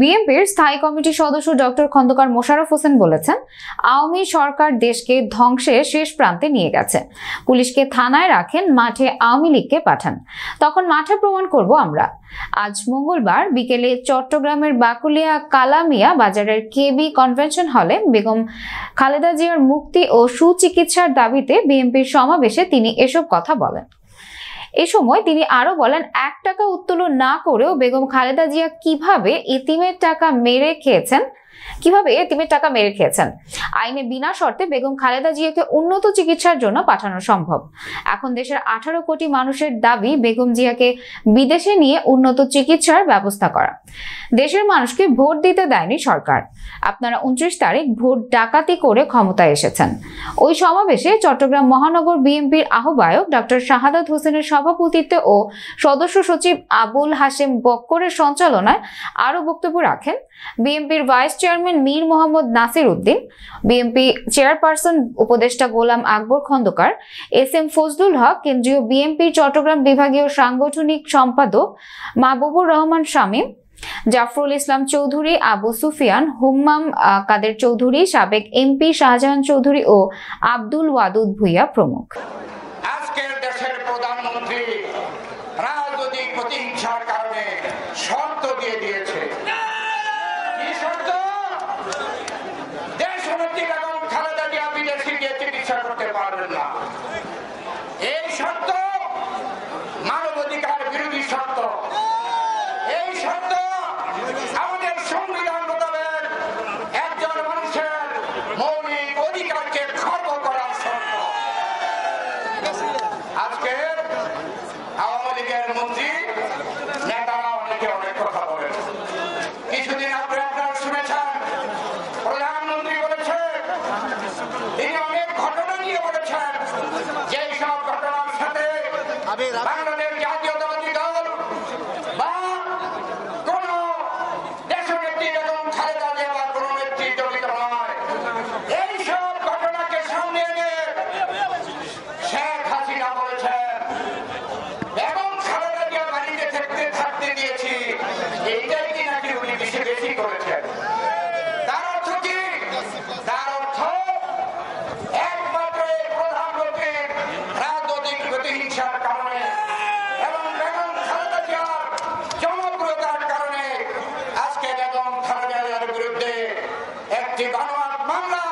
বিএনপির স্থায়ী কমিটির সদস্য ডক্টর খন্দকার মোশাররফ হোসেন বলেছেন, আওয়ামী সরকার দেশকে ধ্বংসের শেষ প্রান্তে নিয়ে গেছে। পুলিশকে থানায় রাখেন, মাঠে আওয়ামী লীগকে পাঠান। তখন মাঠে প্রমাণ করব আমরা। আজ মঙ্গলবার বিকেলে চট্টগ্রামের বাকুলিয়া কালামিয়া বাজারের কেবি কনভেনশন হলে বেগম খালেদা জিয়ার মুক্তি ও সুচিকিৎসার দাবিতে বিএনপির সমাবেশে তিনি এসব কথা বলেন। এ সময় তিনি আরও বলেন, এক টাকা উত্তোলন না করেও বেগম খালেদা জিয়া কীভাবে ইতিমের টাকা মেরে খেয়েছেন কীভাবে এতিমের টাকা মেরে খেয়েছেন? আইনে বিনা শর্তে বেগম খালেদা জিয়াকে উন্নত চিকিৎসার জন্য পাঠানো সম্ভব। এখন দেশের আঠারো কোটি মানুষের দাবি বেগম জিয়াকে বিদেশে নিয়ে উন্নত চিকিৎসার ব্যবস্থা করা। দেশের মানুষকে ভোট দিতে দেয়নি সরকার। আপনারা উনত্রিশ তারিখ ভোট ডাকাতি করে ক্ষমতায় এসেছেন। ওই সমাবেশে চট্টগ্রাম মহানগর বিএনপির আহ্বায়ক ডক্টর শাহাদাত হোসেনের সভাপতিত্বে ও সদস্য সচিব আবুল হাশেম বক্করের সঞ্চালনায় আরও বক্তব্য রাখেন। বিএনপির vice chairman Mir Mohammad Nasir Uddin BNP chairperson উপদেষ্টা গোলাম আকবর খন্দকার এস এম ফজলুল হক, কেন্দ্রীয় বিএনপি চট্টগ্রাম বিভাগীয় সাংগঠনিক সম্পাদক মাহবুবুর রহমান শামীম, জাফরুল ইসলাম চৌধুরী, আবু সুফিয়ান, হুম্মাম কাদের চৌধুরী, সাবেক এমপি শাহজাহান চৌধুরী ও আব্দুল ওয়াদুদ ভুইয়া প্রমুখ। আজকের দেশের প্রধানমন্ত্রী রাজনৈতিক প্রতিহিংসার কারণে শর্ত দিয়ে দিয়েছে। সত্য? মানবাধিকার বিরোধী সত্য। এই সত্য আমাদের সংবিধান মোতাবেক একজন মানুষের মৌলিক অধিকারকে খর্ব করার সত্য। আজকের আওয়ামী লীগের মন্ত্রী বাংলাদেশ জাতীয়তাবাদী দল যে গণহক মামলা